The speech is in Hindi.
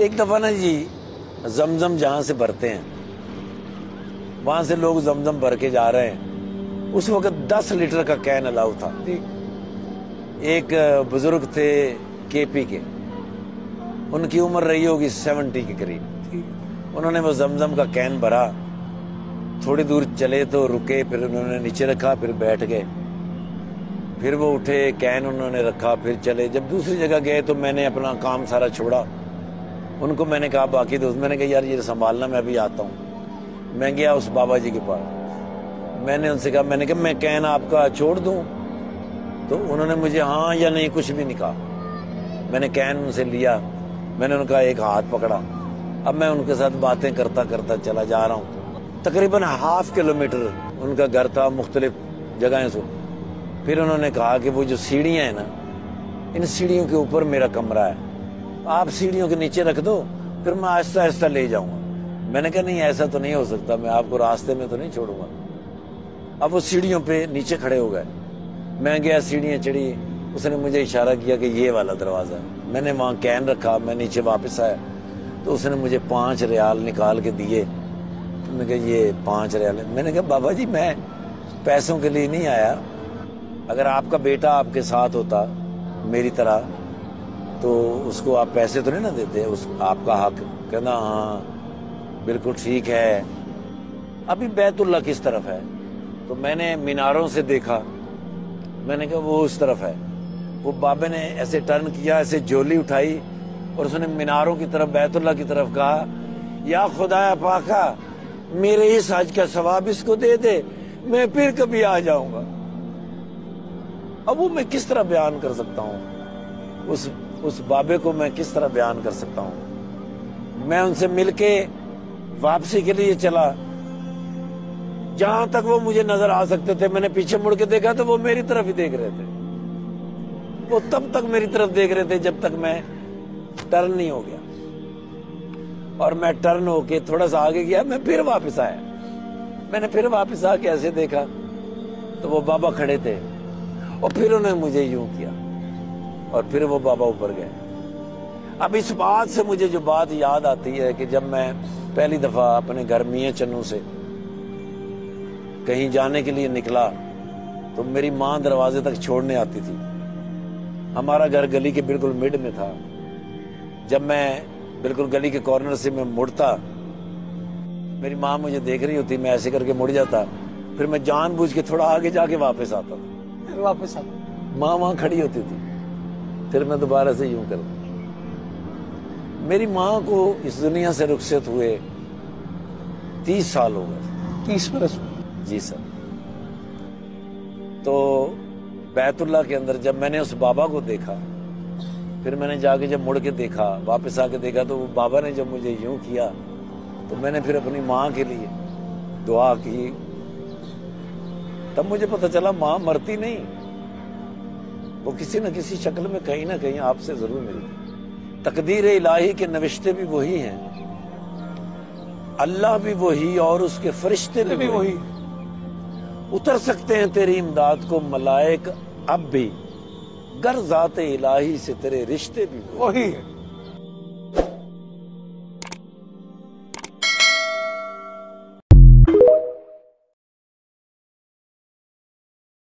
एक दफ़ा ना जी जमजम जहाँ से भरते हैं वहाँ से लोग जमजम भर के जा रहे हैं। उस वक्त दस लीटर का कैन अलाउ था। एक बुज़ुर्ग थे केपी के। उनकी उम्र रही होगी सेवेंटी के करीब। उन्होंने वो जमजम का कैन भरा। थोड़ी दूर चले तो रुके फिर उन्होंने नीचे रखा फिर बैठ गए। फिर वो उठे कैन उन्होंने रखा फिर चले। जब दूसरी जगह गए तो मैंने अपना काम सारा छोड़ा। उनको मैंने कहा, बाकी दोस्त, मैंने कहा, यार, ये संभालना, मैं अभी आता हूँ। मैं गया उस बाबा जी के पास। मैंने उनसे कहा, मैंने कहा, मैं कैन आपका छोड़ दूँ? तो उन्होंने मुझे हाँ या नहीं, कुछ भी नहीं कहा। मैंने कैन उनसे लिया। मैंने उनका एक हाथ पकड़ा। अब मैं उनके साथ बातें करता करता चला जा रहा हूँ। तकरीबन हाफ़ किलोमीटर उनका घर था, मुख्तलिफ़ जगह से। फिर उन्होंने कहा कि वो जो सीढ़ियाँ हैं ना, इन सीढ़ियों के ऊपर मेरा कमरा है। आप सीढ़ियों के नीचे रख दो, फिर मैं आहिस्ता आहिस्ता ले जाऊँगा। मैंने कहा, नहीं, ऐसा तो नहीं हो सकता, मैं आपको रास्ते में तो नहीं छोड़ूँगा। अब वो सीढ़ियों पे नीचे खड़े हो गए। मैं गया, सीढ़ियाँ चढ़ी, उसने मुझे इशारा किया कि ये वाला दरवाज़ा। है मैंने वहाँ कैन रखा, मैं नीचे वापस आया। तो उसने मुझे पाँच रियाल निकाल के दिए। तो मैंने कहा, ये पाँच रियाल मैंने कहा, बाबा जी, मैं पैसों के लिए नहीं आया। अगर आपका बेटा आपके साथ होता, मेरी तरह तो उसको आप पैसे तो नहीं ना देते? उस, आपका हक, कहना हाँ बिल्कुल ठीक है। अभी बैतुल्ला किस तरफ़ है? तो मैंने मीनारों से देखा। मैंने कहा, वो उस तरफ़ है। वो बाबे ने ऐसे टर्न किया, ऐसे जोली उठाई और उसने मीनारों की तरफ़, बैतुल्ला की तरफ़ कहा, या खुदाया पाका, मेरे इस हज का सवाब इसको दे दे, मैं फिर कभी आ जाऊँगा। अब वो मैं किस तरह बयान कर सकता हूँ? उस उस बाबे को मैं किस तरह बयान कर सकता हूँ? मैं उनसे मिलके वापसी के लिए चला। जहाँ तक वो मुझे नज़र आ सकते थे, मैंने पीछे मुड़ के देखा तो वो मेरी तरफ़ ही देख रहे थे। वो तब तक मेरी तरफ़ देख रहे थे जब तक मैं टर्न नहीं हो गया। और मैं टर्न होके थोड़ा सा आगे गया, मैं फिर वापस आया। मैंने फिर वापस आके ऐसे देखा तो वो बाबा खड़े थे और फिर उन्होंने मुझे यूँ किया। और फिर वो बाबा ऊपर गए। अब इस बात से मुझे जो बात याद आती है कि जब मैं पहली दफ़ा अपने घर मियाँ चन्नू से कहीं जाने के लिए निकला तो मेरी माँ दरवाजे तक छोड़ने आती थी। हमारा घर गली के बिल्कुल मिड में था। जब मैं बिल्कुल गली के कॉर्नर से मैं मुड़ता मेरी माँ मुझे देख रही होती मैं ऐसे करके मुड़ जाता फिर मैं जानबूझ के थोड़ा आगे जाके वापस आता। था फिर वापस आता। माँ वहाँ खड़ी होती थी। फिर मैं दोबारा से यूँ कर। मेरी माँ को इस दुनिया से रुखसत हुए तीस साल हो गए। तीस बरस जी सर। तो बैतुल्ला के अंदर जब मैंने उस बाबा को देखा फिर मैंने जाके जब मुड़ के देखा वापस आके देखा तो वो बाबा ने जब मुझे यूँ किया तो मैंने फिर अपनी माँ के लिए दुआ की। तब मुझे पता चला माँ मरती नहीं। वो किसी न किसी शक्ल में कहीं ना कहीं आपसे ज़रूर मिलती तकदीर इलाही के नविश्ते भी वही हैं। अल्लाह भी वही और उसके फरिश्ते भी, भी वही। उतर सकते हैं तेरी इमदाद को मलायक अब भी। गर जाते इलाही से तेरे रिश्ते भी वही है।